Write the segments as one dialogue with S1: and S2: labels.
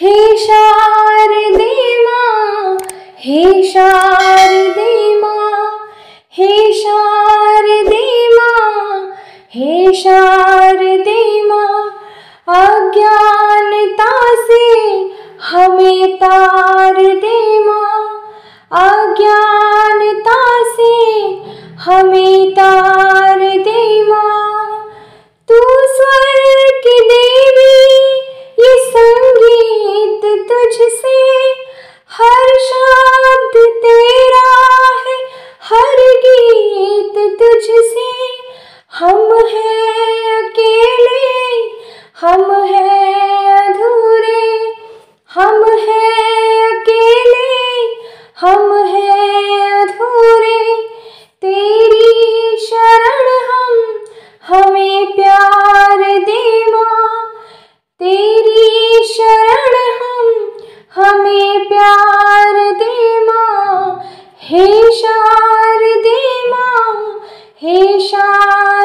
S1: हे शारदे माँ हे शारदे माँ हे शारदे माँ हे शारदे माँ अज्ञानता से हमें तार दे माँ अज्ञानता से हमें तार हम हैं अकेले हम हैं अधूरे हम हैं अकेले हम हैं अधूरे। हे शारदे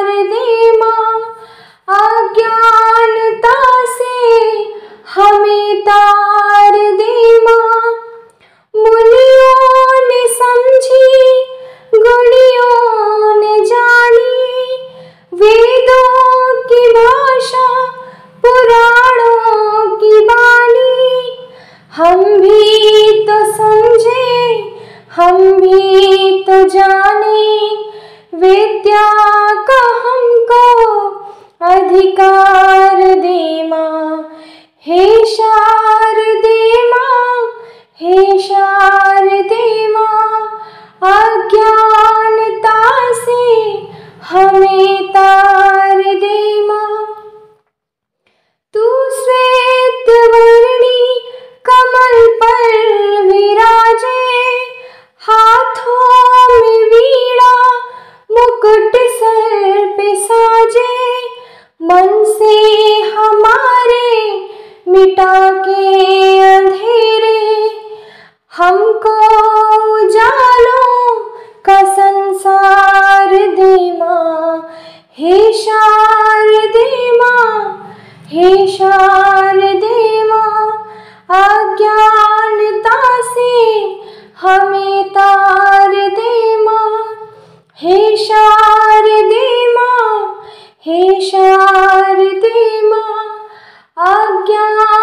S1: विद्या का हमको अधिकार दे माँ। हे शारदे हमारे मिटा के अंधेरे। हमको उजालों का संसार दे माँ हे शारदे माँ हे शारदे माँ अज्ञानता से हमें तार दे हे शारदे माँ हे शारदे हमें